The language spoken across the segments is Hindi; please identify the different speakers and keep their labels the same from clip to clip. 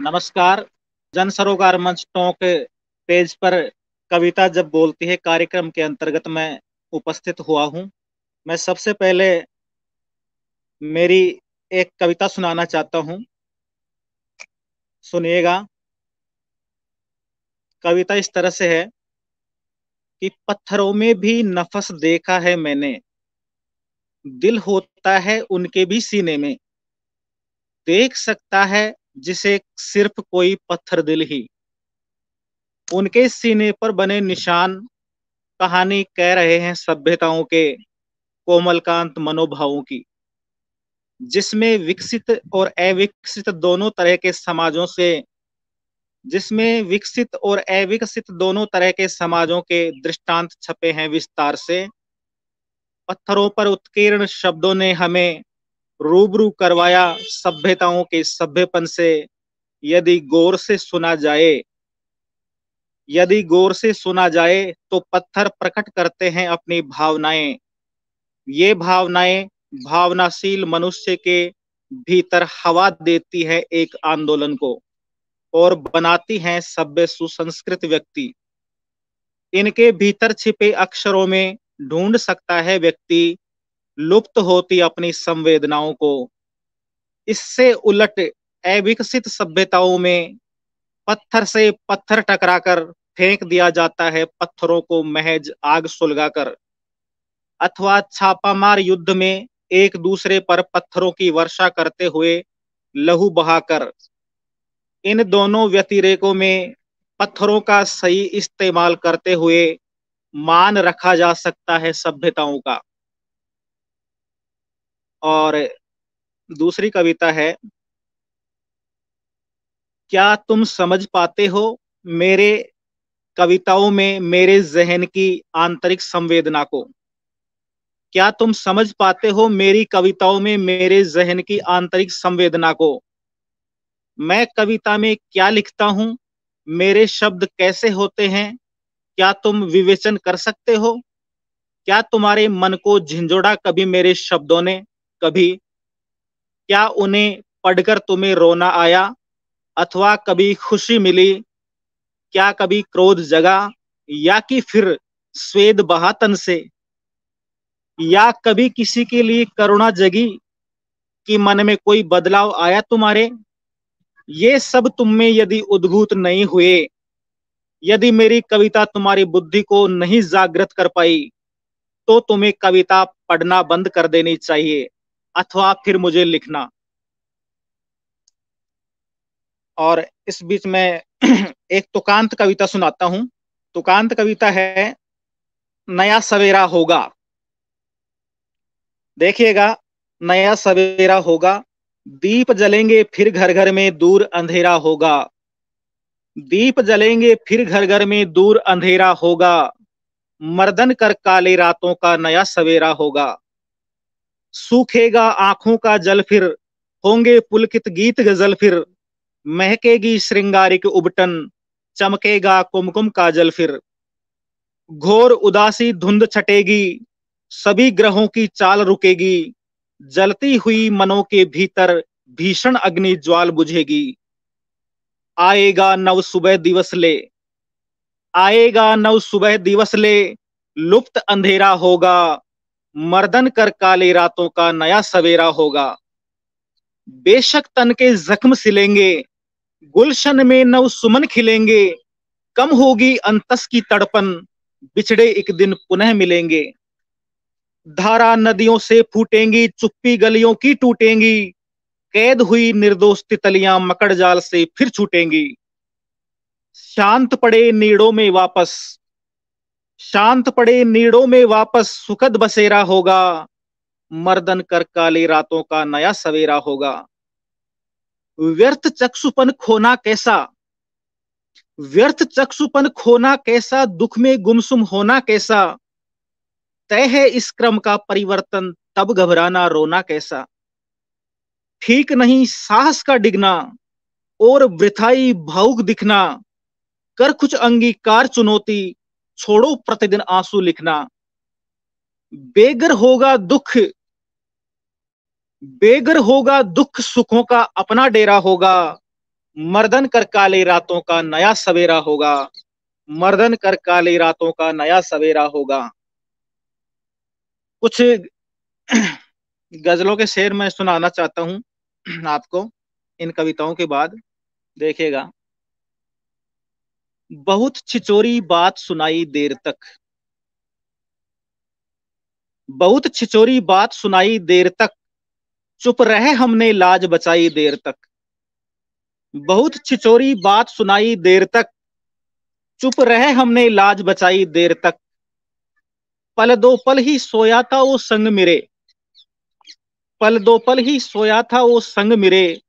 Speaker 1: नमस्कार। जन सरोकार मंच टोंक पेज पर कविता जब बोलती है, कार्यक्रम के अंतर्गत मैं उपस्थित हुआ हूँ। मैं सबसे पहले मेरी एक कविता सुनाना चाहता हूँ। सुनिएगा। कविता इस तरह से है कि पत्थरों में भी नफस देखा है मैंने। दिल होता है उनके भी सीने में। देख सकता है जिसे सिर्फ़ कोई पत्थर दिल ही। उनके सीने पर बने निशान कहानी कह रहे हैं सभ्यताओं के कोमलकांत मनोभावों की, जिसमें विकसित और अविकसित दोनों तरह के समाजों से, जिसमें विकसित और अविकसित दोनों तरह के समाजों के दृष्टांत छपे हैं विस्तार से। पत्थरों पर उत्कीर्ण शब्दों ने हमें रूबरू करवाया सभ्यताओं के सभ्यपन से। यदि गौर से सुना जाए, यदि गौर से सुना जाए तो पत्थर प्रकट करते हैं अपनी भावनाएँ। ये भावनाएँ भावनाशील मनुष्य के भीतर हवा देती है एक आंदोलन को और बनाती हैं सभ्य सुसंस्कृत व्यक्ति। इनके भीतर छिपे अक्षरों में ढूंढ सकता है व्यक्ति लुप्त होती अपनी संवेदनाओं को। इससे उलट अविकसित सभ्यताओं में पत्थर से पत्थर टकराकर फेंक दिया जाता है, पत्थरों को महज आग सुलगाकर। अथवा छापामार युद्ध में एक दूसरे पर पत्थरों की वर्षा करते हुए लहू बहाकर। इन दोनों व्यतिरेकों में पत्थरों का सही इस्तेमाल करते हुए मान रखा जा सकता है सभ्यताओं का। और दूसरी कविता है, क्या तुम समझ पाते हो मेरे कविताओं में मेरे जहन की आंतरिक संवेदना को? क्या तुम समझ पाते हो मेरी कविताओं में मेरे जहन की आंतरिक संवेदना को? मैं कविता में क्या लिखता हूँ? मेरे शब्द कैसे होते हैं? क्या तुम विवेचन कर सकते हो? क्या तुम्हारे मन को झिंझोड़ा कभी मेरे शब्दों ने कभी क्या उन्हें पढ़कर तुम्हें रोना आया? अथवा कभी खुशी मिली? क्या कभी क्रोध जगा? या कि फिर स्वेद बहातन से? या कभी किसी के लिए करुणा जगी कि मन में कोई बदलाव आया तुम्हारे? ये सब तुम में यदि उद्भूत नहीं हुए, यदि मेरी कविता तुम्हारी बुद्धि को नहीं जागृत कर पाई तो तुम्हें कविता पढ़ना बंद कर देनी चाहिए। अथवा फिर मुझे लिखना। और इस बीच में एक तुकांत कविता सुनाता हूँ। तुकांत कविता है, नया सवेरा होगा। देखिएगा, नया सवेरा होगा। दीप जलेंगे फिर घर घर में दूर अंधेरा होगा। दीप जलेंगे फिर घर घर में दूर अंधेरा होगा। मर्दन कर काले रातों का नया सवेरा होगा। सूखेगा आँखों का जल फिर, होंगे पुलकित गीत गज़ल फिर। महकेगी श्रृंगारिक उबटन, चमकेगा कुमकुम का जल फिर। घोर उदासी धुंध छटेगी, सभी ग्रहों की चाल रुकेगी। जलती हुई मनों के भीतर भीषण अग्नि ज्वाल बुझेगी। आएगा नव सुबह दिवस ले, आएगा नव सुबह दिवस ले। लुप्त अंधेरा होगा मर्दन कर काले रातों का नया सवेरा होगा। बेशक तन के जख्म सिलेंगे, गुलशन में नव सुमन खिलेंगे, कम होगी अंतस की तड़पन, बिछड़े एक दिन पुनः मिलेंगे। धारा नदियों से फूटेंगी, चुप्पी गलियों की टूटेंगी, कैद हुई निर्दोष तितलियाँ मकड़ जाल से फिर छूटेंगी। शांत पड़े नीड़ों में वापस शांत पड़े नीड़ों में वापस सुखद बसेरा होगा। मर्दन कर काली रातों का नया सवेरा होगा। व्यर्थ चक्षुपन खोना कैसा? व्यर्थ चक्षुपन खोना कैसा? दुख में गुमसुम होना कैसा? तय है इस क्रम का परिवर्तन, तब घबराना, रोना कैसा? ठीक नहीं, साहस का डिगना, और वृथाई भावुक दिखना। कर कुछ अंगीकार चुनौती छोड़ो प्रतिदिन आँसू लिखना। बेगर होगा दुख बेगर होगा दुख सुखों का अपना डेरा होगा। मर्दन कर काले रातों का नया सवेरा होगा। मर्दन कर काले रातों का नया सवेरा होगा। कुछ गजलों के शेर मैं सुनाना चाहता हूँ आपको। इन कविताओं के बाद देखेगा बहुत छिचोरी बात सुनाई देर तक। बहुत छिचोरी बात सुनाई देर तक। चुप रहे हमने लाज बचाई देर तक। बहुत छिचोरी बात सुनाई देर तक। चुप रहे हमने लाज बचाई देर तक। पल दो पल ही सोया था वो संग मेरे। पल दो पल ही सोया था वो संग मेरे।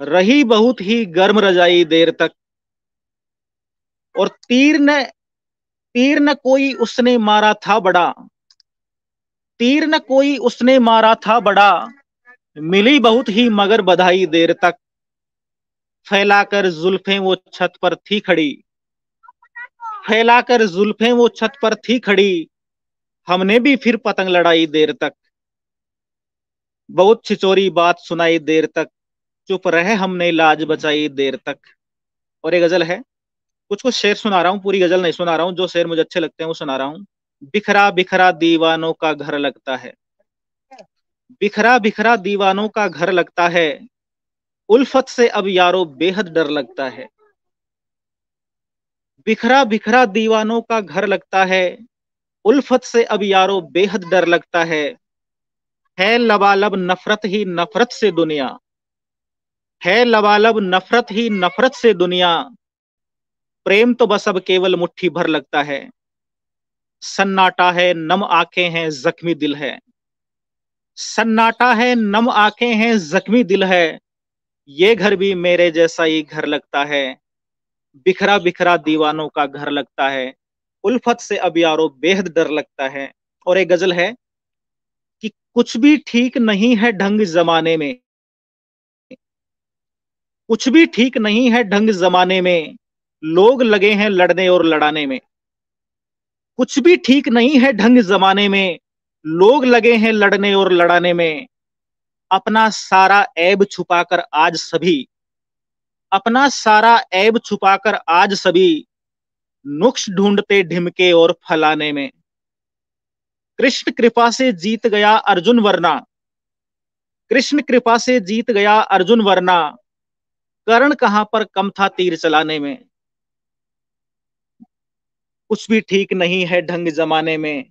Speaker 1: रही बहुत ही गर्म रजाई देर तक। और तीर न तीर न कोई उसने मारा था बड़ा। तीर न कोई उसने मारा था बड़ा। मिली बहुत ही मगर बधाई देर तक। फैलाकर जुल्फें वो छत पर थी खड़ी। फैलाकर जुल्फें वो छत पर थी खड़ी। हमने भी फिर पतंग लड़ाई देर तक। बहुत छिचोरी बात सुनाई देर तक। चुप रहे हमने लाज बचाई देर तक। और एक गज़ल है। कुछ कुछ शेर सुना रहा हूँ, पूरी गज़ल नहीं सुना रहा हूँ, जो शेर मुझे अच्छे लगते हैं वो सुना रहा हूँ। बिखरा बिखरा दीवानों का घर लगता है। बिखरा बिखरा दीवानों का घर लगता है। उल्फत से अब यारो बेहद डर लगता है। बिखरा बिखरा दीवानों का घर लगता है। उल्फत से अब यारो बेहद डर लगता है। है लबालब नफरत ही नफरत से दुनिया। है लबालब नफरत ही नफरत से दुनिया। प्रेम तो बस अब केवल मुट्ठी भर लगता है। सन्नाटा है, नम आँखें हैं, जख्मी दिल है। सन्नाटा है, नम आँखें हैं, जख्मी दिल है। ये घर भी मेरे जैसा ही घर लगता है। बिखरा बिखरा दीवानों का घर लगता है। उल्फत से अब यारो बेहद डर लगता है। और एक गज़ल है कि कुछ भी ठीक नहीं है ढंग जमाने में। कुछ भी ठीक नहीं है ढंग जमाने में। लोग लगे हैं लड़ने और लड़ाने में। कुछ भी ठीक नहीं है ढंग जमाने में, लोग लगे हैं लड़ने और लड़ाने में। अपना सारा ऐब छुपाकर आज सभी, अपना सारा ऐब छुपाकर आज सभी नुक्स ढूंढते ढिमके और फलाने में। कृष्ण कृपा से जीत गया अर्जुन वरना। कृष्ण कृपा से जीत गया अर्जुन वरना। कर्ण कहाँ पर कम था तीर चलाने में? कुछ भी ठीक नहीं है ढंग जमाने में।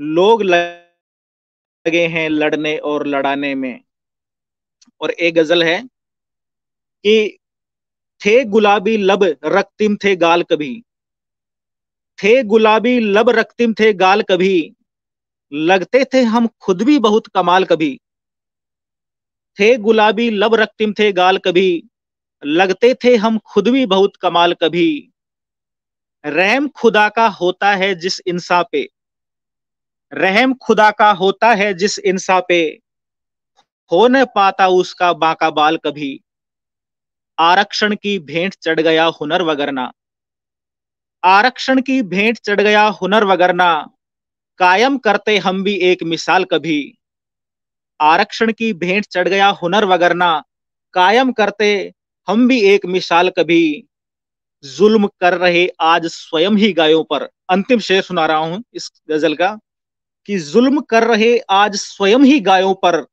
Speaker 1: लोग लगे हैं लड़ने और लड़ाने में। और एक गज़ल है कि थे गुलाबी लब रक्तिम थे गाल कभी। थे गुलाबी लब रक्तिम थे गाल कभी। लगते थे हम खुद भी बहुत कमाल कभी। थे गुलाबी लब रक्तिम थे गाल कभी। लगते थे हम खुद भी बहुत कमाल कभी। रहम खुदा का होता है जिस इंसा पे। रहम खुदा का होता है जिस इंसा पे। हो न पाता उसका बाका बाल कभी। आरक्षण की भेंट चढ़ गया हुनर वगरना। आरक्षण की भेंट चढ़ गया हुनर वगरना। कायम करते हम भी एक मिसाल कभी। आरक्षण की भेंट चढ़ गया हुनर वगरना। कायम करते हम भी एक मिसाल कभी। जुल्म कर रहे आज स्वयं ही गायों पर। अंतिम शेर सुना रहा हूँ इस गज़ल का, कि जुल्म कर रहे आज स्वयं ही गायों पर,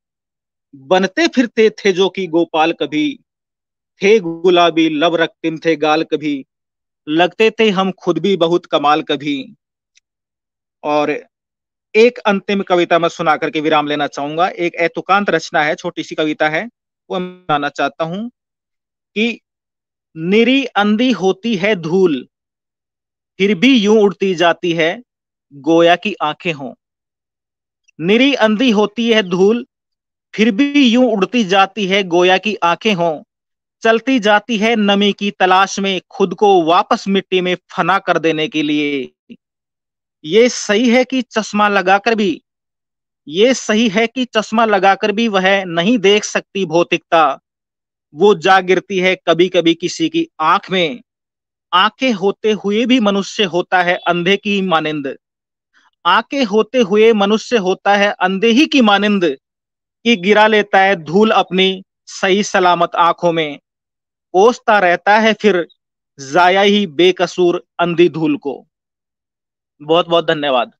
Speaker 1: बनते फिरते थे जो कि गोपाल कभी। थे गुलाबी लब रक्तिम थे गाल कभी। लगते थे हम खुद भी बहुत कमाल कभी। और एक अंतिम कविता मैं सुना करके विराम लेना चाहूँगा। एक एतुकांत रचना है, छोटी सी कविता है, वो मैं चाहता हूँ, कि निरी अंधी होती है धूल। फिर भी यूँ उड़ती जाती है, गोया की आँखें हों। निरी अंधी होती है धूल, फिर भी यूँ उड़ती जाती है, गोया की आँखें हों। चलती जाती है नमी की तलाश में, खुद को वापस मिट्टी में फना कर देने के लिए। ये सही है कि चश्मा लगाकर भी, ये सही है कि चश्मा लगाकर भी वह नहीं देख सकती भौतिकता। वो जा गिरती है कभी कभी किसी की आँख में। आँखें होते हुए भी मनुष्य होता है, अंधे की मानिंद। आँखें होते हुए मनुष्य होता है, अंधे ही की मानिंद कि गिरा लेता है धूल अपनी सही सलामत आँखों में। कोसता रहता है फिर जाया ही बेकसूर अंधी धूल को। बहुत बहुत धन्यवाद।